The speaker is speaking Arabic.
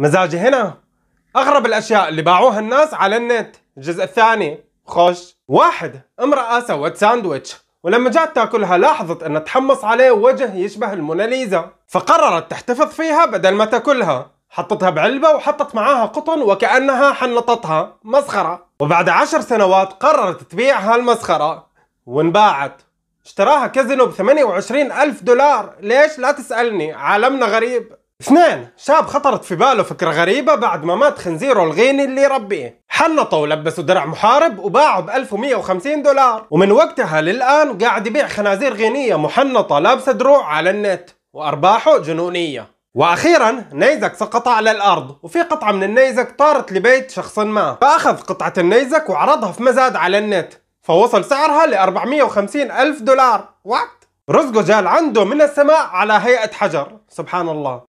مزاجي هنا. أغرب الأشياء اللي باعوها الناس على النت. الجزء الثاني خش واحد امرأة سوت ساندويتش. ولما جات تاكلها لاحظت أن تحمص عليه وجه يشبه الموناليزا. فقررت تحتفظ فيها بدل ما تاكلها. حطتها بعلبة وحطت معاها قطن وكأنها حنطتها مسخرة. وبعد عشر سنوات قررت تبيع هالمسخرة وانباعت. اشتراها كازينو ب 28 ألف دولار. ليش؟ لا تسألني. عالمنا غريب. اثنين شاب خطرت في باله فكرة غريبة بعد ما مات خنزيره الغيني اللي يربيه. حنطه ولبسه درع محارب وباعه ب 1150 دولار. ومن وقتها للآن قاعد يبيع خنازير غينية محنطة لابسة دروع على النت وأرباحه جنونية. وأخيرا نيزك سقط على الأرض وفي قطعة من النيزك طارت لبيت شخص ما. فأخذ قطعة النيزك وعرضها في مزاد على النت فوصل سعرها ل 450 ألف دولار. وات رزقه جال عنده من السماء على هيئة حجر. سبحان الله.